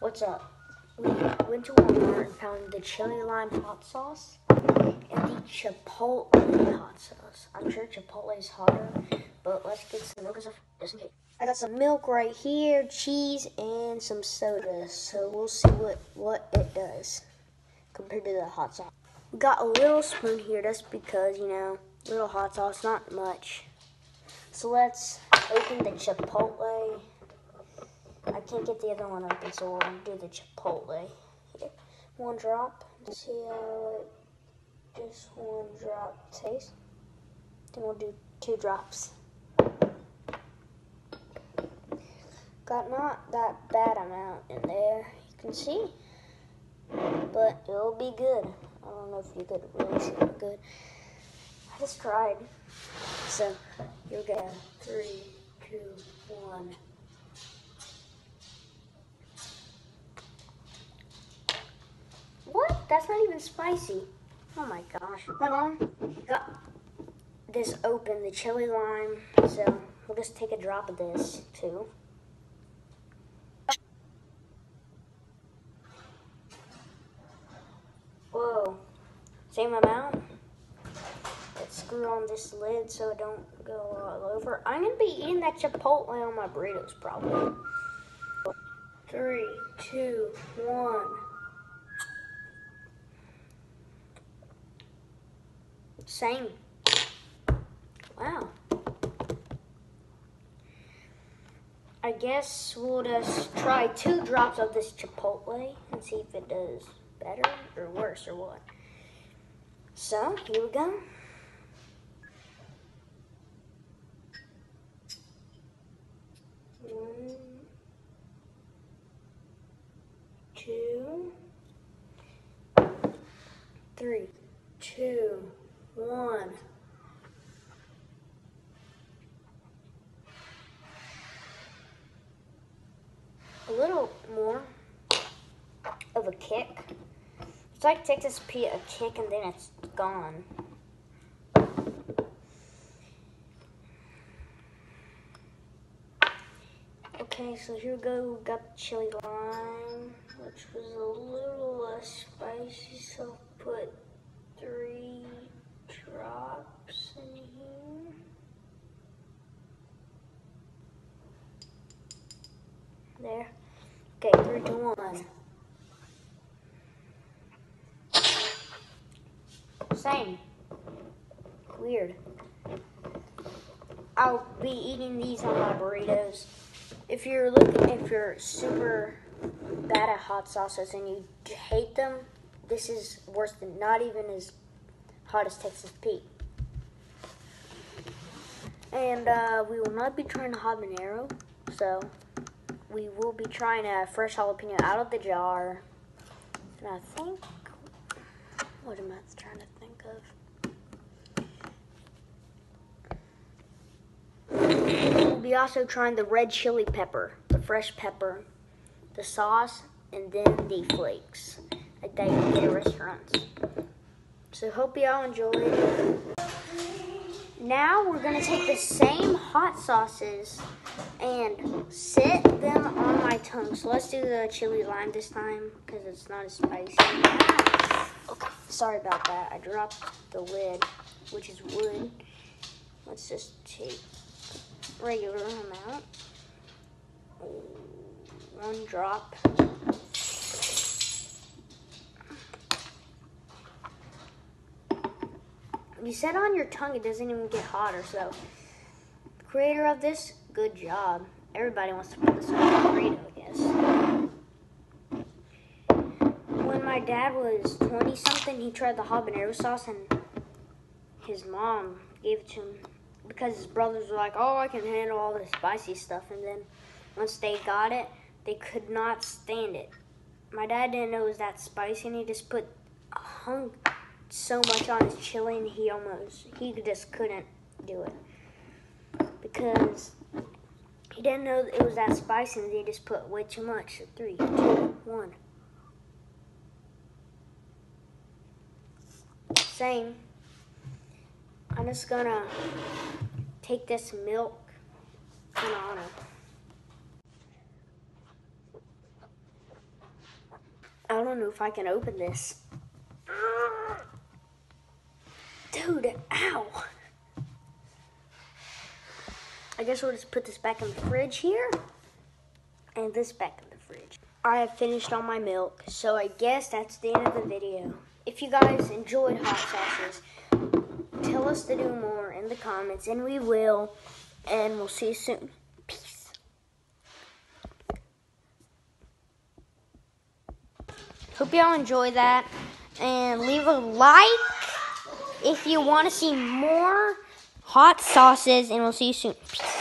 What's up? We went to Walmart and found the chili lime hot sauce and the chipotle hot sauce. I'm sure chipotle is hotter, but let's get some milk just in case. I got some milk right here, cheese, and some soda. So we'll see what, what it does compared to the hot sauce. We got a little spoon here just because, you know, little hot sauce, not much. So let's open the chipotle. I can't get the other one open, so we'll do the chipotle. One drop. Let's see how this one drop tastes. Then we'll do two drops. Got not that bad amount in there, you can see. But it'll be good. I don't know if you could really see it good. I just tried. So, we go. Three, two, one. What? That's not even spicy. Oh my gosh. My mom got this open, the chili lime. So, we'll just take a drop of this too. Whoa. Same amount. Let's screw on this lid so it don't go all over. I'm gonna be eating that Chipotle on my burritos probably. Three, two, one. Same. Wow. I guess we'll just try two drops of this Chipotle and see if it does better or worse or what. So, here we go. One, two, three, two, one. A little more of a kick. It's like Texas Pete a kick and then it's gone. Okay, so here we go. We got the chili lime, which was a little less spicy, so put three drops in here. There. Okay, Same. Weird. I'll be eating these on my burritos. If you're looking, if you're super bad at hot sauces and you hate them, this is worse than not even as hot as Texas Pete. And uh, we will not be trying habanero, so we will be trying a fresh jalapeno out of the jar. And I think, what am I trying to think of? We'll be also trying the red chili pepper, the fresh pepper, the sauce, and then the flakes, at restaurants. So hope y'all enjoyed. Now we're gonna take the same hot sauces and set them on my tongue. So let's do the chili lime this time because it's not as spicy. Okay, sorry about that. I dropped the lid, which is wood. Let's just take regular amount. One drop. You set on your tongue, it doesn't even get hotter. So, creator of this, good job. Everybody wants to put this on a burrito, I guess. When my dad was 20 something, he tried the habanero sauce and his mom gave it to him because his brothers were like, oh, I can handle all the spicy stuff. And then once they got it, they could not stand it. My dad didn't know it was that spicy, and he just put hung so much on his chilling, he almost he just couldn't do it because he didn't know it was that spicy, and just put way too much. Three, two, one. Same. I'm just gonna take this milk and on it. I don't know if I can open this. Dude, ow. I guess we'll just put this back in the fridge here. And this back in the fridge. I have finished all my milk, so I guess that's the end of the video. If you guys enjoyed hot sauces, tell us to do more in the comments, and we will. And we'll see you soon. Peace. Hope y'all enjoy that. And leave a like if you want to see more hot sauces, and we'll see you soon. Peace.